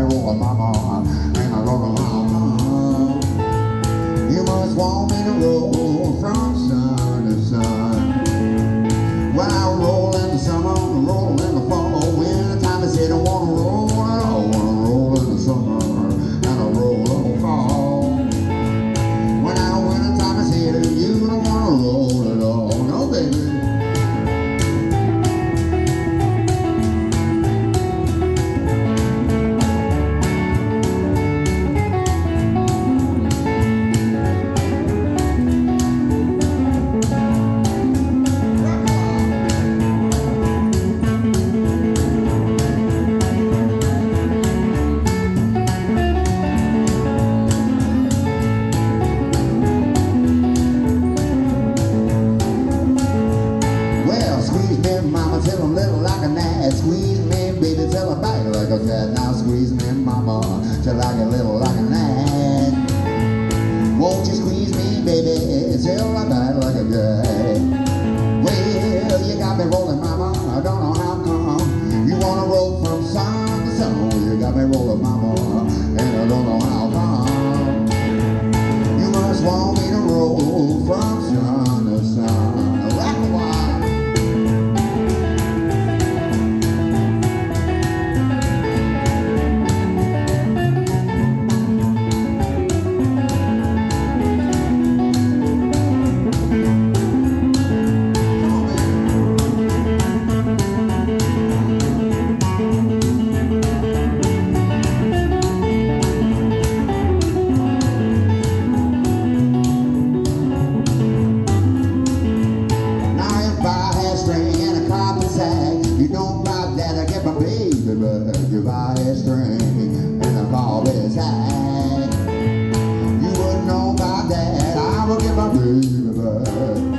and roll, mama, and I roll mama. You must want me. like a gnat, squeeze me, baby, till I bite like a cat. Now squeeze me, mama, till I get little like a gnat. your body's green and the ball is high. You wouldn't know about that. I will give baby river.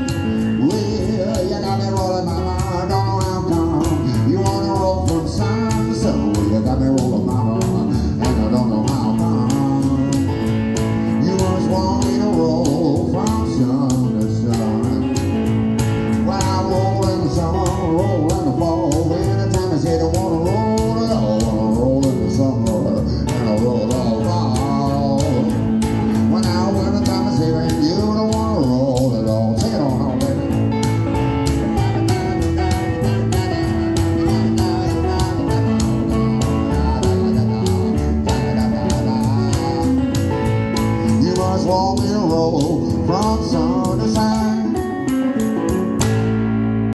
brought some.